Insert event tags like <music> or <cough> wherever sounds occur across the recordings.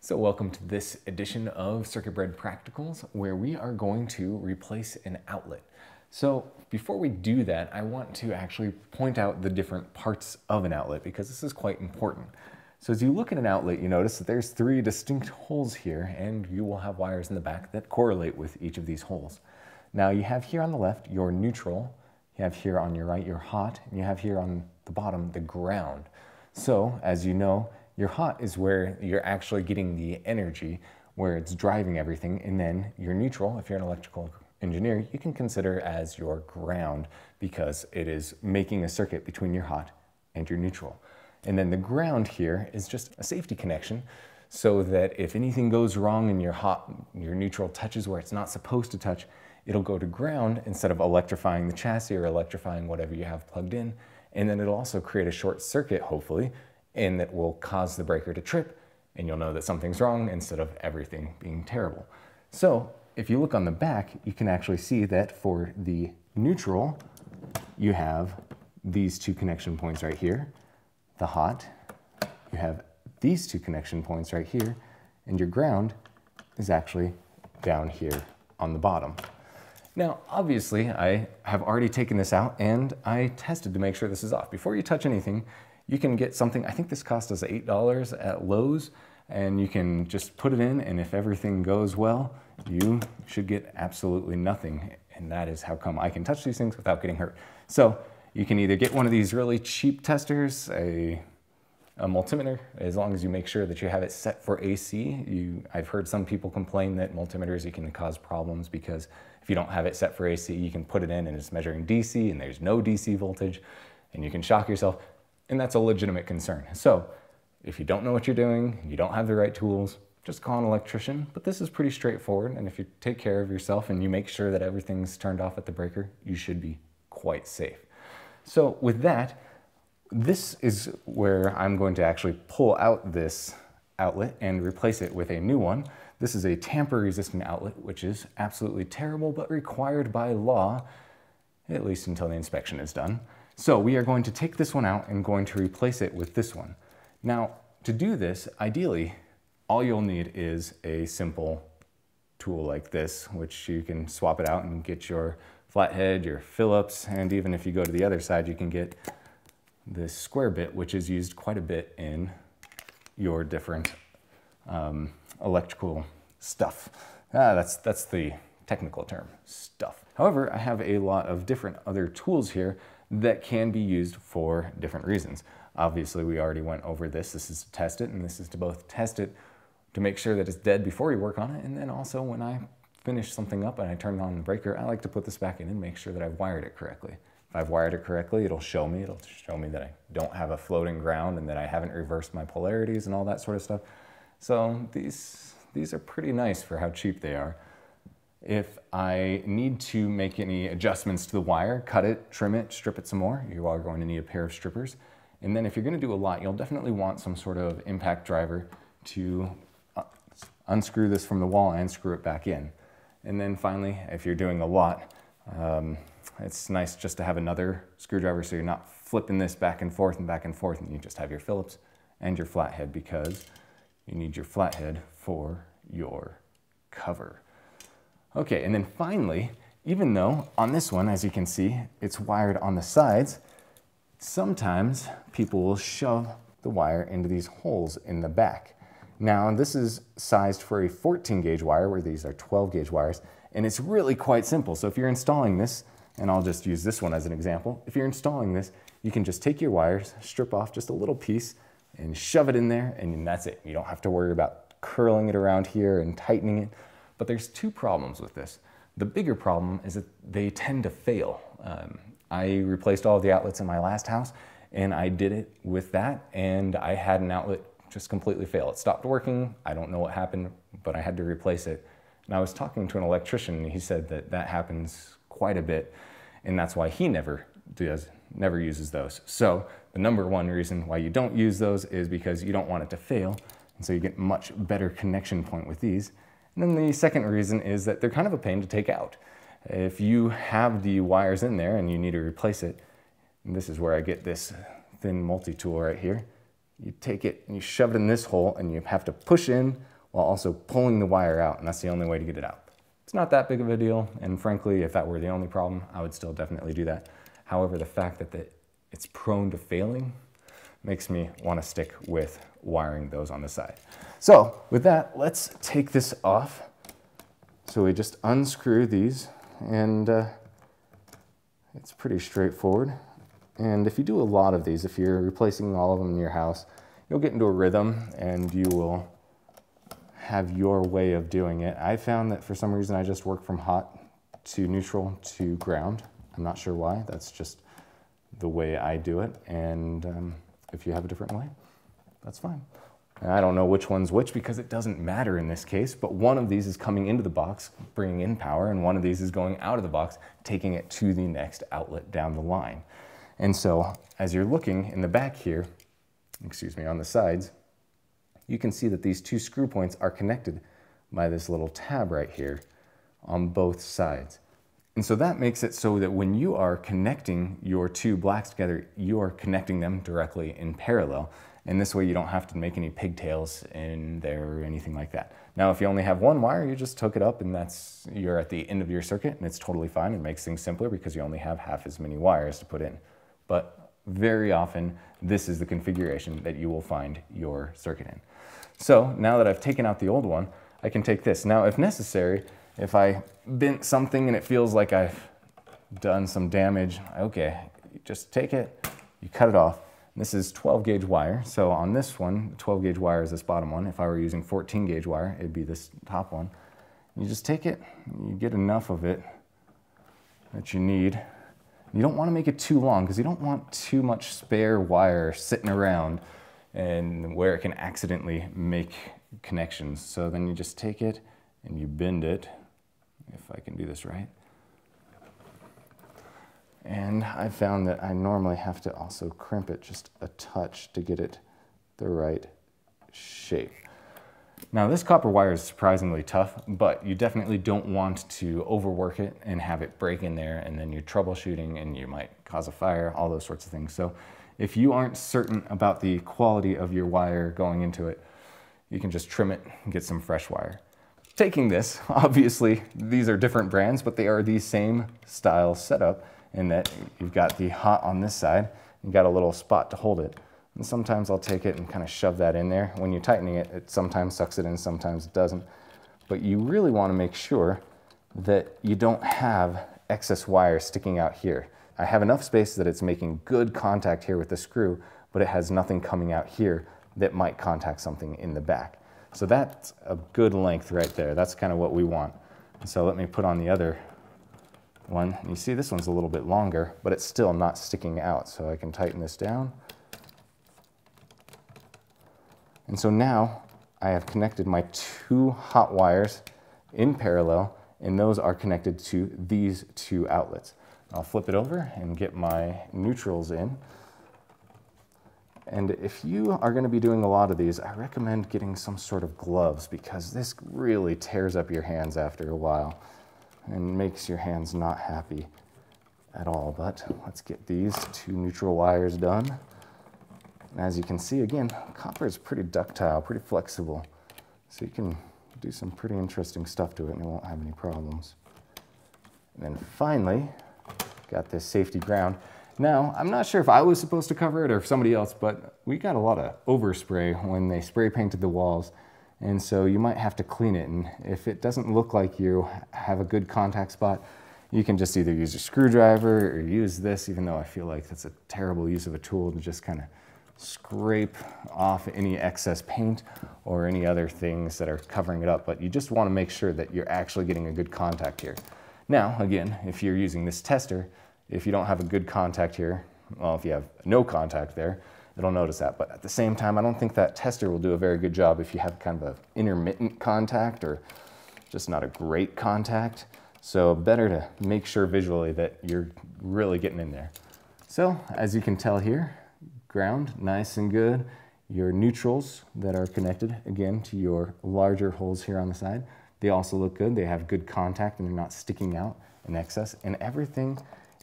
So welcome to this edition of CircuitBread Practicals where we are going to replace an outlet. So before we do that, I want to actually point out the different parts of an outlet because this is quite important. So as you look at an outlet, you notice that there's three distinct holes here and you will have wires in the back that correlate with each of these holes. Now you have here on the left your neutral, you have here on your right your hot, and you have here on the bottom the ground. So as you know, your hot is where you're actually getting the energy, where it's driving everything, and then your neutral, if you're an electrical engineer, you can consider as your ground because it is making a circuit between your hot and your neutral. And then the ground here is just a safety connection so that if anything goes wrong and your hot, your neutral touches where it's not supposed to touch, it'll go to ground instead of electrifying the chassis or electrifying whatever you have plugged in. And then it'll also create a short circuit, hopefully, and that will cause the breaker to trip and you'll know that something's wrong instead of everything being terrible. So if you look on the back, you can actually see that for the neutral, you have these two connection points right here. The hot, you have these two connection points right here, and your ground is actually down here on the bottom. Now, obviously, I have already taken this out and I tested to make sure this is off. Before you touch anything, you can get something, I think this cost us $8 at Lowe's, and you can just put it in, and if everything goes well, you should get absolutely nothing. And that is how come I can touch these things without getting hurt. So you can either get one of these really cheap testers, a, a multimeter, as long as you make sure that you have it set for AC. You, I've heard some people complain that multimeters you can cause problems because if you don't have it set for AC, you can put it in and it's measuring DC and there's no DC voltage and you can shock yourself and that's a legitimate concern. So if you don't know what you're doing, you don't have the right tools, just call an electrician, but this is pretty straightforward. And if you take care of yourself and you make sure that everything's turned off at the breaker, you should be quite safe. So with that, this is where I'm going to actually pull out this outlet and replace it with a new one. This is a tamper resistant outlet, which is absolutely terrible, but required by law, at least until the inspection is done. So we are going to take this one out and going to replace it with this one. Now, to do this, ideally, all you'll need is a simple tool like this, which you can swap it out and get your flathead, your Phillips, and even if you go to the other side, you can get this square bit, which is used quite a bit in your different um, electrical stuff. Ah, that's, that's the technical term, stuff. However, I have a lot of different other tools here that can be used for different reasons. Obviously, we already went over this. This is to test it, and this is to both test it to make sure that it's dead before you work on it, and then also when I finish something up and I turn on the breaker, I like to put this back in and make sure that I've wired it correctly. If I've wired it correctly, it'll show me, it'll show me that I don't have a floating ground and that I haven't reversed my polarities and all that sort of stuff. So these, these are pretty nice for how cheap they are. If I need to make any adjustments to the wire, cut it, trim it, strip it some more, you are going to need a pair of strippers. And then if you're gonna do a lot, you'll definitely want some sort of impact driver to uh, unscrew this from the wall and screw it back in. And then finally, if you're doing a lot, um, it's nice just to have another screwdriver so you're not flipping this back and forth and back and forth and you just have your Phillips and your flathead because you need your flathead for your cover. Okay, and then finally, even though on this one, as you can see, it's wired on the sides, sometimes people will shove the wire into these holes in the back. Now, this is sized for a 14 gauge wire, where these are 12 gauge wires, and it's really quite simple. So if you're installing this, and I'll just use this one as an example, if you're installing this, you can just take your wires, strip off just a little piece, and shove it in there, and that's it. You don't have to worry about curling it around here and tightening it. But there's two problems with this. The bigger problem is that they tend to fail. Um, I replaced all the outlets in my last house and I did it with that and I had an outlet just completely fail. It stopped working. I don't know what happened, but I had to replace it. And I was talking to an electrician and he said that that happens quite a bit and that's why he never does, never uses those. So the number one reason why you don't use those is because you don't want it to fail. And so you get much better connection point with these. And then the second reason is that they're kind of a pain to take out. If you have the wires in there and you need to replace it, this is where I get this thin multi-tool right here, you take it and you shove it in this hole and you have to push in while also pulling the wire out and that's the only way to get it out. It's not that big of a deal and frankly if that were the only problem I would still definitely do that. However, the fact that the, it's prone to failing makes me want to stick with wiring those on the side. So with that, let's take this off. So we just unscrew these and uh, it's pretty straightforward. And if you do a lot of these, if you're replacing all of them in your house, you'll get into a rhythm and you will have your way of doing it. I found that for some reason I just work from hot to neutral to ground. I'm not sure why, that's just the way I do it. And um, if you have a different way, that's fine. And I don't know which one's which because it doesn't matter in this case, but one of these is coming into the box, bringing in power, and one of these is going out of the box, taking it to the next outlet down the line. And so as you're looking in the back here, excuse me, on the sides, you can see that these two screw points are connected by this little tab right here on both sides. And so that makes it so that when you are connecting your two blacks together, you are connecting them directly in parallel. And this way you don't have to make any pigtails in there or anything like that. Now, if you only have one wire, you just hook it up and that's, you're at the end of your circuit and it's totally fine. It makes things simpler because you only have half as many wires to put in. But very often, this is the configuration that you will find your circuit in. So now that I've taken out the old one, I can take this. Now, if necessary, if I bent something and it feels like I've done some damage, okay, you just take it, you cut it off, this is 12 gauge wire. So on this one, 12 gauge wire is this bottom one. If I were using 14 gauge wire, it'd be this top one. You just take it, you get enough of it that you need. You don't want to make it too long because you don't want too much spare wire sitting around and where it can accidentally make connections. So then you just take it and you bend it, if I can do this right. And I found that I normally have to also crimp it just a touch to get it the right shape. Now this copper wire is surprisingly tough, but you definitely don't want to overwork it and have it break in there and then you're troubleshooting and you might cause a fire, all those sorts of things. So if you aren't certain about the quality of your wire going into it, you can just trim it and get some fresh wire. Taking this, <laughs> obviously these are different brands, but they are the same style setup in that you've got the hot on this side, you've got a little spot to hold it. And sometimes I'll take it and kind of shove that in there. When you're tightening it, it sometimes sucks it in, sometimes it doesn't. But you really want to make sure that you don't have excess wire sticking out here. I have enough space that it's making good contact here with the screw, but it has nothing coming out here that might contact something in the back. So that's a good length right there. That's kind of what we want. So let me put on the other one. And you see this one's a little bit longer, but it's still not sticking out. So I can tighten this down. And so now I have connected my two hot wires in parallel, and those are connected to these two outlets. I'll flip it over and get my neutrals in. And if you are going to be doing a lot of these, I recommend getting some sort of gloves because this really tears up your hands after a while and makes your hands not happy at all. But let's get these two neutral wires done. And as you can see, again, copper is pretty ductile, pretty flexible. So you can do some pretty interesting stuff to it and it won't have any problems. And then finally, got this safety ground. Now, I'm not sure if I was supposed to cover it or if somebody else, but we got a lot of overspray when they spray painted the walls. And so you might have to clean it. And if it doesn't look like you have a good contact spot, you can just either use a screwdriver or use this, even though I feel like that's a terrible use of a tool to just kind of scrape off any excess paint or any other things that are covering it up. But you just want to make sure that you're actually getting a good contact here. Now, again, if you're using this tester, if you don't have a good contact here, well, if you have no contact there, it'll notice that. But at the same time, I don't think that tester will do a very good job if you have kind of an intermittent contact or just not a great contact. So better to make sure visually that you're really getting in there. So as you can tell here, ground, nice and good. Your neutrals that are connected, again, to your larger holes here on the side, they also look good. They have good contact and they're not sticking out in excess. And everything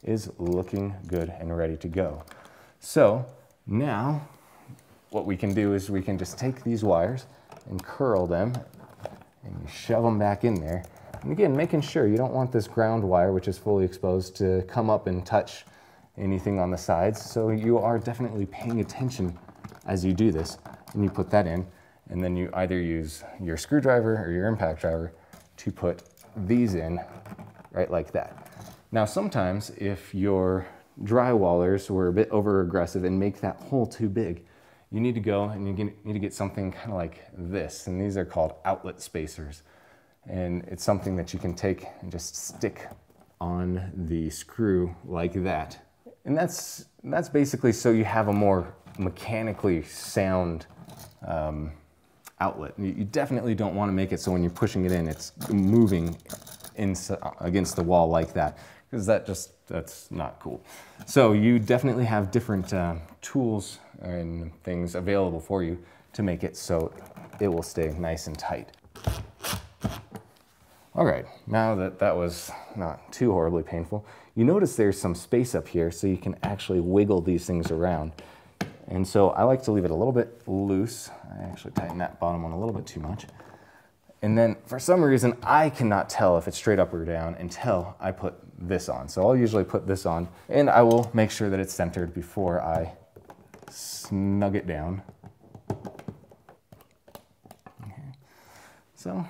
is looking good and ready to go. So now what we can do is we can just take these wires and curl them and shove them back in there. And again, making sure you don't want this ground wire, which is fully exposed, to come up and touch anything on the sides. So you are definitely paying attention as you do this. And you put that in, and then you either use your screwdriver or your impact driver to put these in right like that. Now sometimes if your drywallers were a bit over aggressive and make that hole too big, you need to go and you need to get something kind of like this. And these are called outlet spacers. And it's something that you can take and just stick on the screw like that. And that's, that's basically so you have a more mechanically sound um, outlet. You definitely don't want to make it so when you're pushing it in, it's moving in, against the wall like that, because that just, that's not cool. So you definitely have different uh, tools and things available for you to make it so it will stay nice and tight. All right, now that that was not too horribly painful, you notice there's some space up here so you can actually wiggle these things around. And so I like to leave it a little bit loose. I actually tighten that bottom one a little bit too much. And then for some reason, I cannot tell if it's straight up or down until I put this on. So I'll usually put this on and I will make sure that it's centered before I snug it down. Okay. So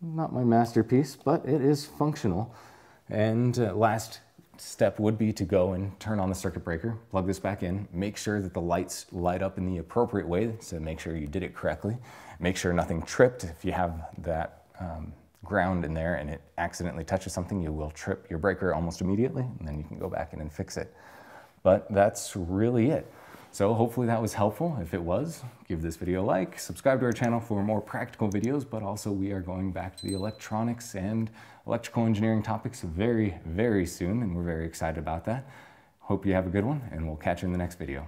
not my masterpiece, but it is functional. And uh, last step would be to go and turn on the circuit breaker, plug this back in, make sure that the lights light up in the appropriate way, so make sure you did it correctly. Make sure nothing tripped. If you have that um, ground in there and it accidentally touches something, you will trip your breaker almost immediately, and then you can go back in and fix it. But that's really it. So hopefully that was helpful. If it was, give this video a like, subscribe to our channel for more practical videos, but also we are going back to the electronics and electrical engineering topics very, very soon, and we're very excited about that. Hope you have a good one, and we'll catch you in the next video.